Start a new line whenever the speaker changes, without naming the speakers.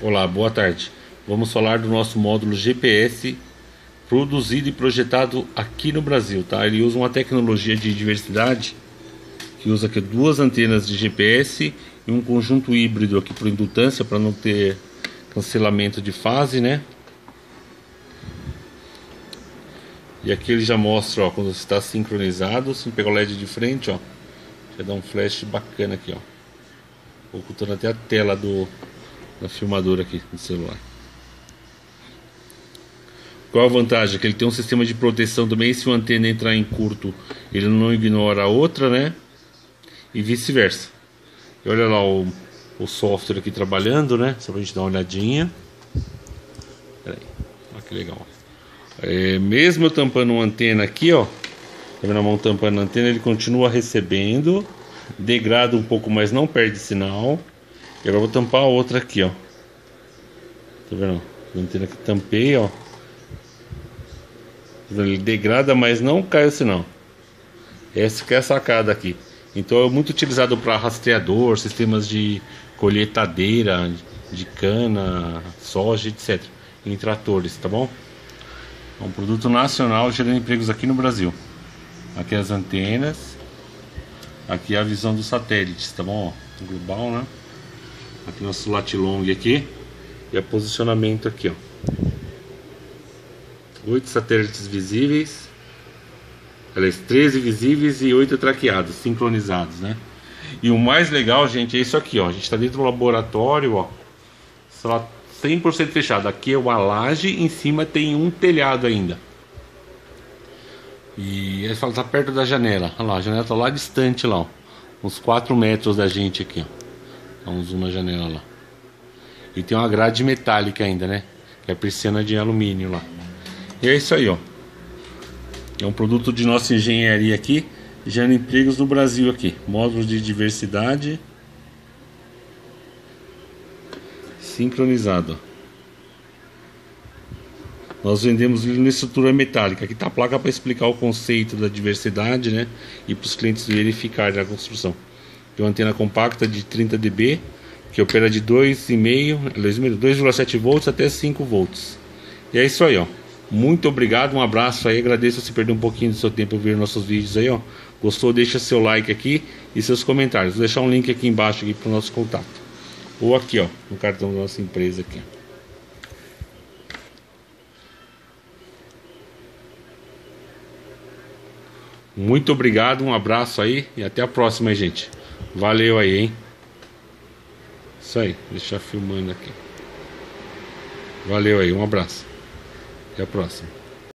Olá, boa tarde. Vamos falar do nosso módulo GPS produzido e projetado aqui no Brasil, tá? Ele usa uma tecnologia de diversidade que usa aqui duas antenas de GPS e um conjunto híbrido aqui por indutância para não ter cancelamento de fase, né? E aqui ele já mostra, ó, quando está sincronizado, se pegar o LED de frente, ó, já dá um flash bacana aqui, ó, ocultando até a tela do da filmadora aqui do celular. Qual a vantagem? Que ele tem um sistema de proteção também. Se uma antena entrar em curto, ele não ignora a outra, né? E vice-versa. E olha lá o, o software aqui trabalhando, né? Só pra gente dar uma olhadinha. Pera aí. Olha que legal. É, mesmo eu tampando uma antena aqui, ó. Tá vendo a mão tampando a antena? Ele continua recebendo. Degrada um pouco, mas não perde sinal. E agora vou tampar a outra aqui, ó. Tá vendo? A antena que tampei, ó. Ele degrada, mas não cai o sinal. Essa que é a sacada aqui. Então é muito utilizado para rastreador, sistemas de colheitadeira, de cana, soja, etc. Em tratores, tá bom? É um produto nacional gerando empregos aqui no Brasil. Aqui as antenas. Aqui a visão dos satélites, tá bom? Global, né? Aqui nosso latilong aqui. E a posicionamento aqui, ó. Oito satélites visíveis. Aliás, 13 visíveis e 8 traqueados, sincronizados, né? E o mais legal, gente, é isso aqui, ó. A gente está dentro do laboratório, ó. Só 100% fechado. Aqui é uma laje, em cima tem um telhado ainda. E ele fala, tá perto da janela. Olha lá, a janela tá lá distante lá, ó. Uns 4 metros da gente aqui, ó. Dá um zoom na janela lá. E tem uma grade metálica ainda, né? Que é persiana de alumínio lá. E é isso aí, ó. É um produto de nossa engenharia aqui, gerando empregos no Brasil aqui. Módulos de diversidade sincronizado. Nós vendemos ele na estrutura metálica. Aqui está a placa para explicar o conceito da diversidade, né? E para os clientes verificarem a construção. Tem uma antena compacta de 30 dB, que opera de 2,5, 2,7 volts até 5 volts. E é isso aí, ó. Muito obrigado, um abraço aí, agradeço se perder um pouquinho do seu tempo ver nossos vídeos aí, ó. Gostou? Deixa seu like aqui e seus comentários. Vou deixar um link aqui embaixo aqui para o nosso contato. Ou aqui, ó, no cartão da nossa empresa aqui. Muito obrigado, um abraço aí e até a próxima, gente. Valeu aí, hein? Isso aí, deixar filmando aqui. Valeu aí, um abraço. Até a próxima.